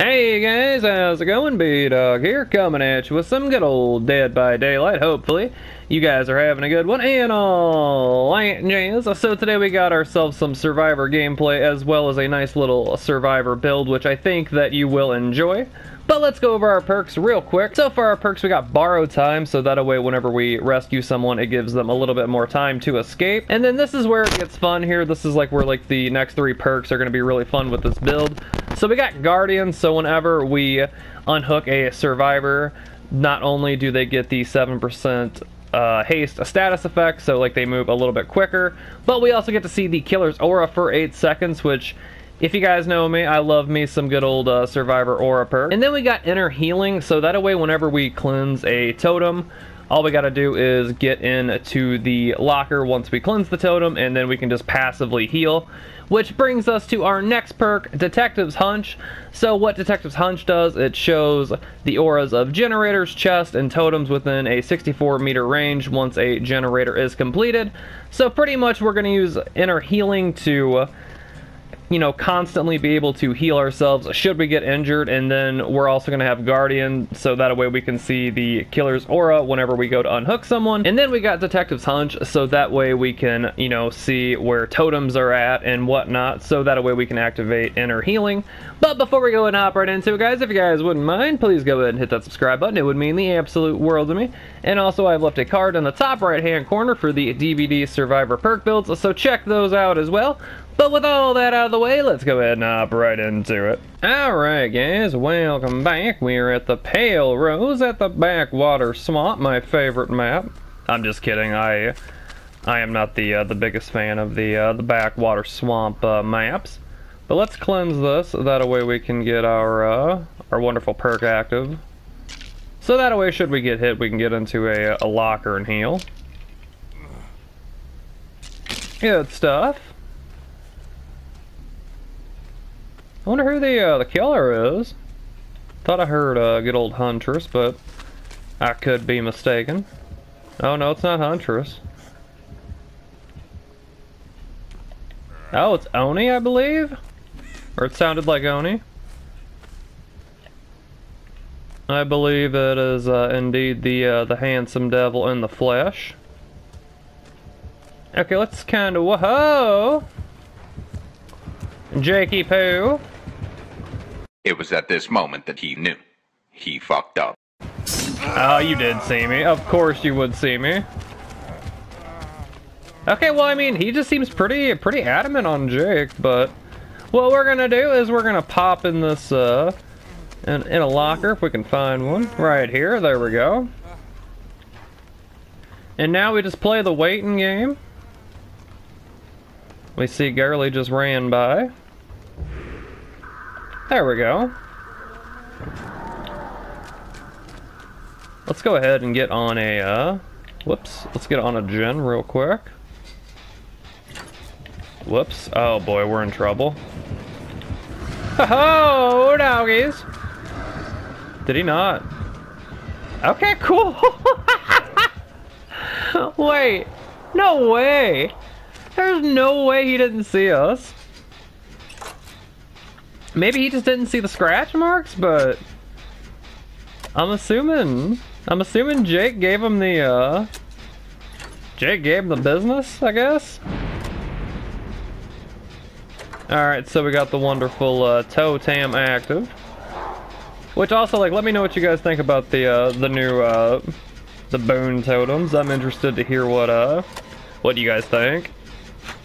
Hey guys, how's it going? B-Dog here, coming at you with some good old Dead by Daylight, hopefully. You guys are having a good one, and all that jazz. So today we got ourselves some Survivor gameplay, as well as a nice little Survivor build, which I think that you will enjoy. But let's go over our perks real quick. So for our perks, we got borrow time, so that way whenever we rescue someone, it gives them a little bit more time to escape. And then this is where it gets fun here. This is like where like the next three perks are going to be really fun with this build. So we got Guardian, so whenever we unhook a survivor, not only do they get the 7% uh, haste a status effect, so like they move a little bit quicker, but we also get to see the killer's aura for 8 seconds, which if you guys know me, I love me some good old uh, Survivor Aura perk. And then we got Inner Healing, so that way whenever we cleanse a totem, all we gotta do is get into the locker once we cleanse the totem, and then we can just passively heal. Which brings us to our next perk, Detective's Hunch. So what Detective's Hunch does, it shows the auras of generators, chests, and totems within a 64 meter range once a generator is completed. So pretty much we're gonna use Inner Healing to you know, constantly be able to heal ourselves should we get injured, and then we're also going to have Guardian, so that way we can see the killer's aura whenever we go to unhook someone. And then we got Detective's Hunch, so that way we can, you know, see where totems are at and whatnot, so that way we can activate inner healing. But before we go and hop right into it, guys, if you guys wouldn't mind, please go ahead and hit that subscribe button. It would mean the absolute world to me. And also, I've left a card in the top right-hand corner for the DBD Survivor perk builds, so check those out as well. But with all that out of the way, let's go ahead and hop right into it. Alright guys, welcome back. We're at the Pale Rose at the Backwater Swamp, my favorite map. I'm just kidding, I I am not the uh, the biggest fan of the uh, the Backwater Swamp uh, maps. But let's cleanse this, that way we can get our uh, our wonderful perk active. So that way should we get hit, we can get into a, a locker and heal. Good stuff. I wonder who the uh, the killer is. Thought I heard uh, good old Huntress, but I could be mistaken. Oh no, it's not Huntress. Oh, it's Oni, I believe? Or it sounded like Oni. I believe it is uh, indeed the uh, the handsome devil in the flesh. Okay, let's kind of whoa, Jakey Poo. It was at this moment that he knew. He fucked up. Oh, you did see me. Of course you would see me. Okay, well, I mean, he just seems pretty pretty adamant on Jake, but what we're gonna do is we're gonna pop in this, uh, in, in a locker, if we can find one. Right here, there we go. And now we just play the waiting game. We see Gurley just ran by. There we go. Let's go ahead and get on a, uh, whoops, let's get on a gen real quick. Whoops, oh boy, we're in trouble. Oh, doggies! Did he not? Okay, cool! Wait, no way! There's no way he didn't see us. Maybe he just didn't see the scratch marks, but I'm assuming I'm assuming Jake gave him the uh Jake gave him the business, I guess. Alright, so we got the wonderful uh, totem active. Which also, like, let me know what you guys think about the uh, the new uh, the boon totems. I'm interested to hear what uh what do you guys think.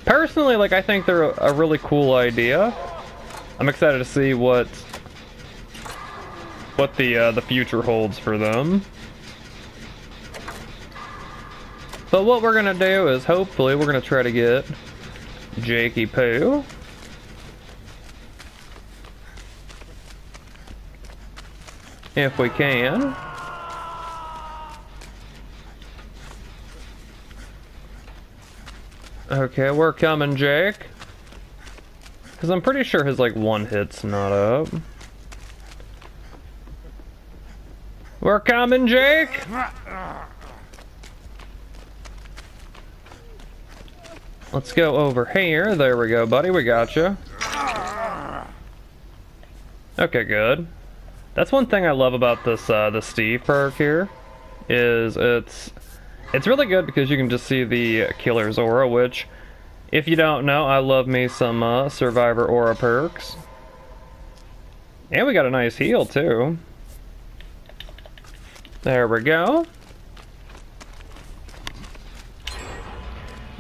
Personally, like, I think they're a really cool idea. I'm excited to see what what the uh, the future holds for them. But what we're gonna do is hopefully we're gonna try to get Jakey Poo. If we can. Okay, we're coming, Jake. Because I'm pretty sure his, like, one hit's not up. We're coming, Jake! Let's go over here. There we go, buddy. We got you. Okay, good. That's one thing I love about this uh, the Steve perk here, is it's it's really good because you can just see the killer's aura, which, if you don't know, I love me some uh, Survivor aura perks. And we got a nice heal too. There we go.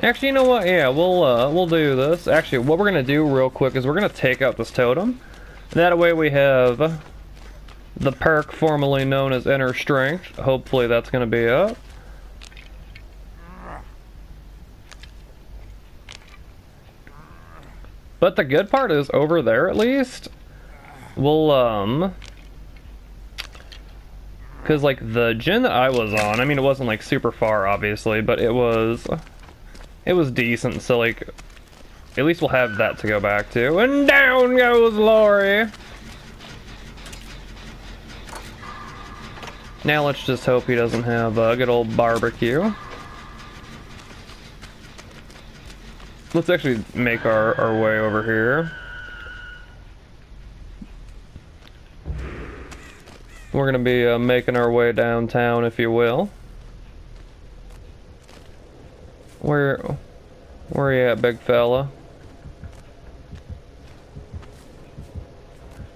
Actually, you know what? Yeah, we'll uh, we'll do this. Actually, what we're gonna do real quick is we're gonna take out this totem. That way we have the perk formerly known as Inner Strength. Hopefully that's gonna be up. But the good part is over there at least, we'll um because, like, the gen that I was on, I mean, it wasn't, like, super far, obviously, but it was... It was decent, so, like... At least we'll have that to go back to. And down goes Lori! Now let's just hope he doesn't have a good old barbecue. Let's actually make our, our way over here. We're gonna be uh, making our way downtown, if you will. Where, where are you at, big fella?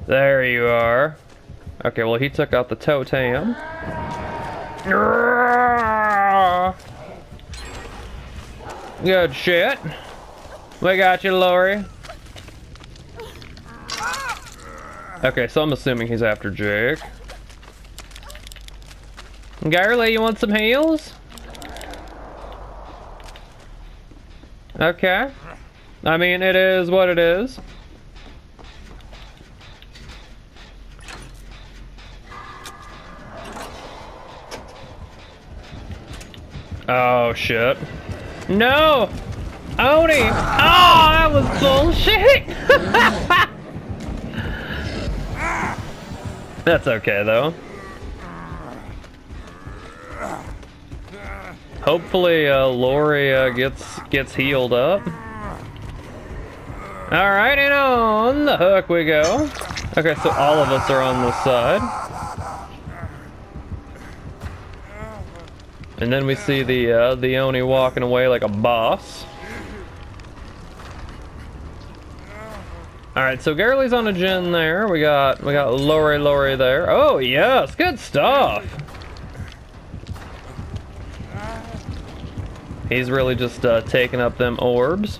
There you are. Okay, well he took out the totem. Good shit. We got you, Lori. Okay, so I'm assuming he's after Jake. Garley, you want some heals? Okay. I mean, it is what it is. Oh, shit. No! Oni! Oh, that was bullshit! That's okay, though. Hopefully, uh, Lori uh, gets gets healed up. All right, and on the hook we go. Okay, so all of us are on this side. And then we see the uh, the Oni walking away like a boss. All right, so Garley's on a gen there. We got we got Lori Lori there. Oh yes, good stuff. He's really just uh, taking up them orbs.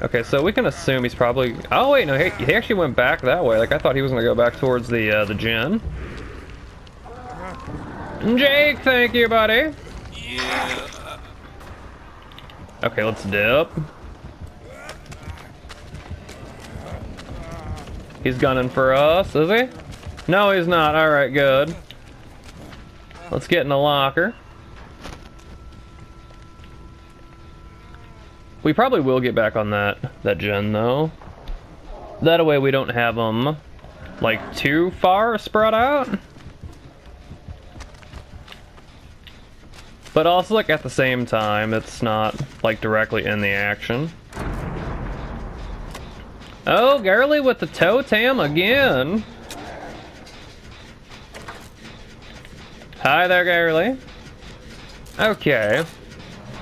Okay, so we can assume he's probably... Oh, wait, no, he, he actually went back that way. Like, I thought he was going to go back towards the, uh, the gen. Jake, thank you, buddy. Yeah. Okay, let's dip. He's gunning for us, is he? No, he's not. Alright, good. Let's get in the locker. We probably will get back on that, that gen, though. That way we don't have them, like, too far spread out. But also, like, at the same time, it's not, like, directly in the action. Oh, Girly with the totem again. Hi there, Girly. Okay.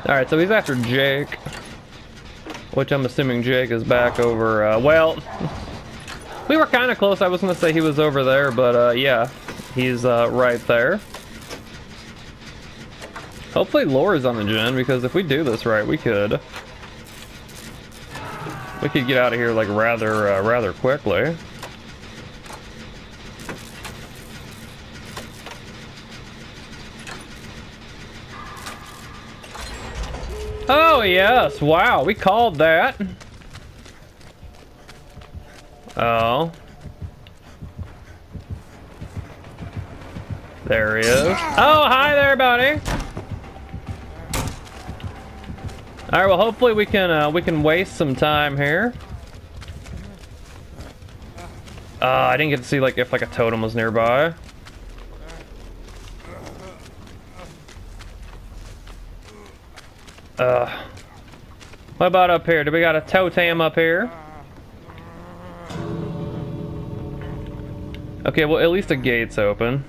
Alright, so he's after Jake. Which I'm assuming Jake is back over, uh, well, we were kind of close. I was going to say he was over there, but uh, yeah, he's uh, right there. Hopefully Laura's on the gen, because if we do this right, we could... We could get out of here, like, rather, uh, rather quickly. Oh, yes. Wow, we called that. Oh. There he is. Oh, hi there, buddy. All right, well, hopefully we can uh, we can waste some time here. Uh, I didn't get to see like if like a totem was nearby. Uh, what about up here? Do we got a totem up here? Okay, well, at least the gate's open.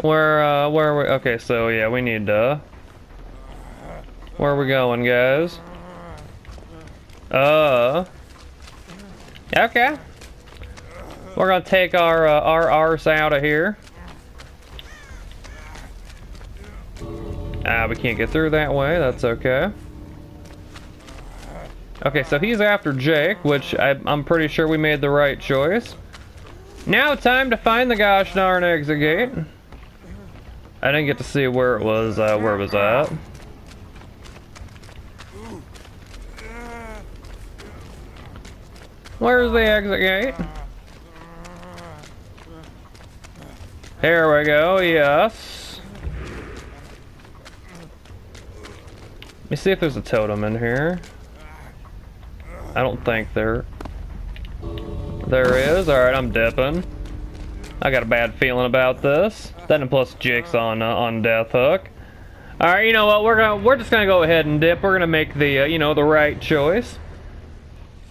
Where, uh, where are we? Okay, so, yeah, we need, uh... Where are we going, guys? Uh... Okay. We're gonna take our, uh, our arse out of here. Ah, we can't get through that way. That's okay. Okay, so he's after Jake, which I, am pretty sure we made the right choice. Now time to find the gosh darn exit gate. I didn't get to see where it was, uh, where it was at. Where's the exit gate? Here we go, yes. Let me see if there's a totem in here. I don't think there... There is. Alright, I'm dipping. I got a bad feeling about this. Then and plus Jake's on uh, on Death Hook. All right, you know what? We're gonna we're just gonna go ahead and dip. We're gonna make the uh, you know the right choice.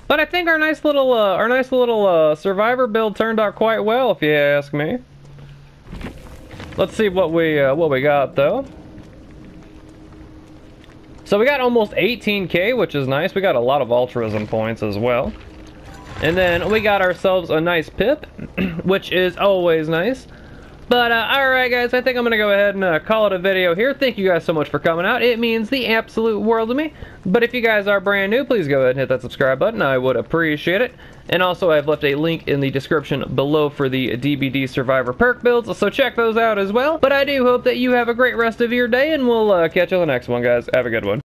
But I think our nice little uh, our nice little uh, survivor build turned out quite well, if you ask me. Let's see what we uh, what we got though. So we got almost 18k, which is nice. We got a lot of altruism points as well. And then we got ourselves a nice pip, which is always nice. But, uh, alright guys, I think I'm going to go ahead and uh, call it a video here. Thank you guys so much for coming out. It means the absolute world to me. But if you guys are brand new, please go ahead and hit that subscribe button. I would appreciate it. And also, I've left a link in the description below for the DBD Survivor perk builds, so check those out as well. But I do hope that you have a great rest of your day, and we'll uh, catch you on the next one, guys. Have a good one.